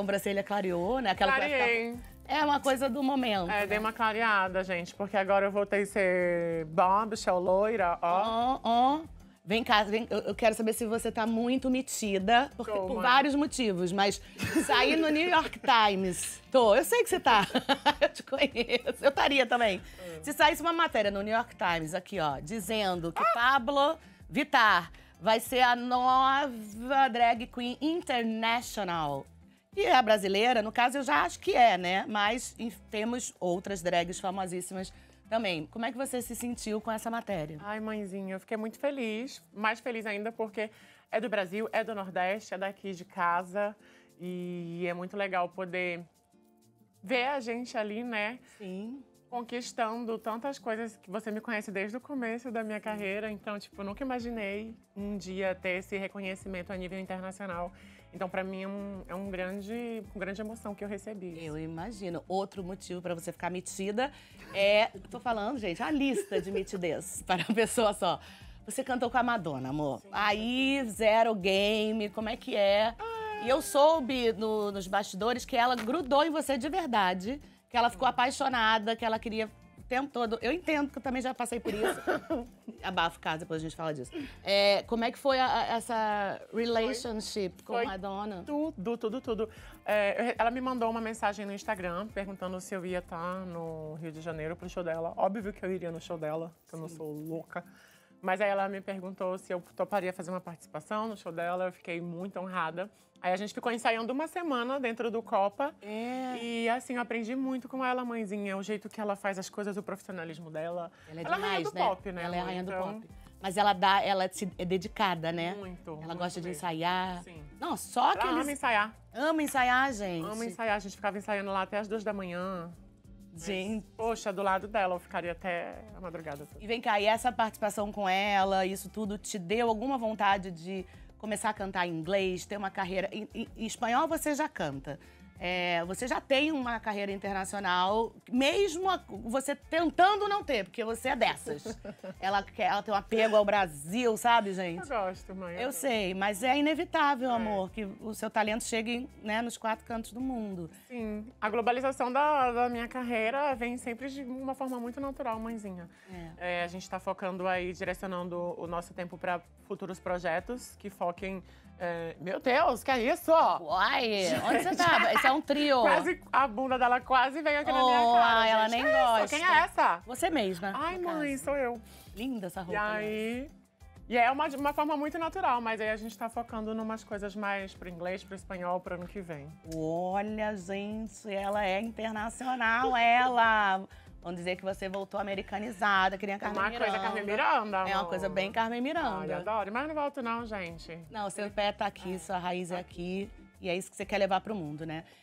sobrancelha clareou, né? Aquela Clareei. É uma coisa do momento. É, né? dei uma clareada, gente, porque agora eu voltei a ser bombshell, loira, ó. Ó, ó. Vem cá, vem- eu, eu quero saber se você tá muito metida, porque, Tô, por mãe. vários motivos, mas sair no New York Times. Tô, eu sei que você tá. eu te conheço. Eu estaria também. É. Se saísse uma matéria no New York Times, aqui, ó, dizendo que Pablo Vittar vai ser a nova drag queen international. E é brasileira, no caso, eu já acho que é, né? Mas em- temos outras drags famosíssimas também. Como é que você se sentiu com essa matéria? Ai, mãezinha, eu fiquei muito feliz. Mais feliz ainda porque é do Brasil, é do Nordeste, é daqui de casa. E é muito legal poder ver a gente ali, né? Sim. Conquistando tantas coisas que você me conhece desde o começo da minha carreira. Então, tipo, nunca imaginei um dia ter esse reconhecimento a nível internacional. Então, pra mim, é, um, é um grande, uma grande emoção que eu recebi. Eu imagino. Outro motivo pra você ficar metida é. Tô falando, gente, a lista de mitidez para uma pessoa só. Você cantou com a Madonna, amor. Aí, zero game, como é que é? E eu soube no- nos bastidores que ela grudou em você de verdade, que ela ficou apaixonada, que ela queria o tempo todo. Eu entendo que eu também já passei por isso. Abafo casa, depois a gente fala disso. É, como é que foi a- a- essa relationship com Foi a Madonna? Tudo, tudo, tudo. É, ela me mandou uma mensagem no Instagram perguntando se eu ia estar no Rio de Janeiro pro show dela. Óbvio que eu iria no show dela, que eu não sou louca. Mas aí ela me perguntou se eu toparia fazer uma participação no show dela. Eu fiquei muito honrada. Aí a gente ficou ensaiando uma semana dentro do Copa. É. E assim, eu aprendi muito com ela, mãezinha. O jeito que ela faz as coisas, o profissionalismo dela. Ela é ela demais, é rainha do né? pop, né? Ela é rainha do Então, pop. Mas ela dá, ela é dedicada, né? Muito, Ela muito gosta de mesmo. ensaiar. Sim. Não, só que Ela ama eles ensaiar. ama ensaiar, gente. Ama ensaiar. A gente ficava ensaiando lá até as duas da manhã. Gente. Poxa, do lado dela, eu ficaria até a madrugada toda. E vem cá, e essa participação com ela, isso tudo te deu alguma vontade de começar a cantar em inglês, ter uma carreira. Em, em- em espanhol você já canta. É, você já tem uma carreira internacional, mesmo a- você tentando não ter, porque você é dessas. ela, quer, ela tem um apego ao Brasil, sabe, gente? Eu gosto, mãe. Eu gosto. sei, mas é inevitável, amor, que o seu talento chegue né, nos quatro cantos do mundo. Sim. A globalização da, da minha carreira vem sempre de uma forma muito natural, mãezinha. É, a gente está focando aí, direcionando o nosso tempo para futuros projetos que foquem. é, Meu Deus, que é isso? Uai, onde você tá? É um trio. Quase, a bunda dela quase veio aqui na minha Oh, cara. ai, ela nem é gosta. Quem é essa? Você mesma. Ai, mãe, caso. sou eu. Linda essa E roupa. né? aí. E é uma, uma forma muito natural, mas aí a gente tá focando em umas coisas mais pro inglês, pro espanhol, pro ano que vem. Olha, gente, ela é internacional, ela. Vamos dizer que você voltou americanizada, que nem a Carmen uma Miranda. coisa Carmen Miranda, É uma amor. coisa bem Carmen Ai, Miranda. adoro. Mas não volto não, gente. Não, seu pé tá aqui, sua raiz é aqui. E é isso que você quer levar pro mundo, né?